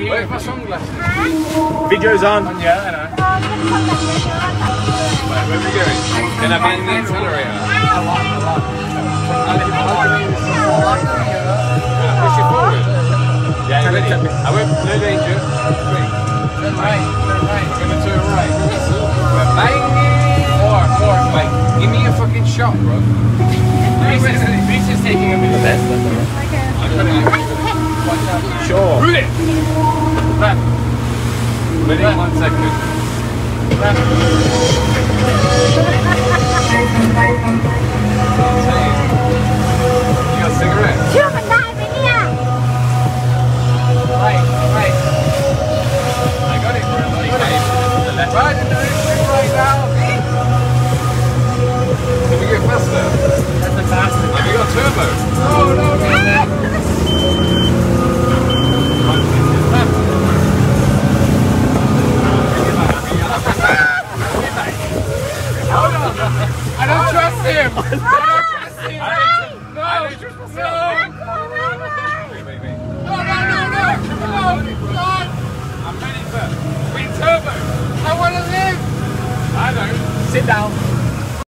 Where's my sunglasses? Video's on. Yeah, I know. Right, where are we going? Can I bang the accelerator? Push it forward. Yeah, you ready? I went, no danger. Three. Turn right, turn right. We're gonna turn right. We're banging. Four, four. Wait, give me a fucking shot, bro. Reese is, taking a minute. That's that's all right. I'm gonna watch out. Sure. Root it. Back. Within Back. one second. You got cigarettes? Sure, in here. Right, right. I got it. Right him. I don't trust him. No, don't. No, no, no, no. Come on, come on. I'm ready for twin turbo. I want to live. I know. Sit down.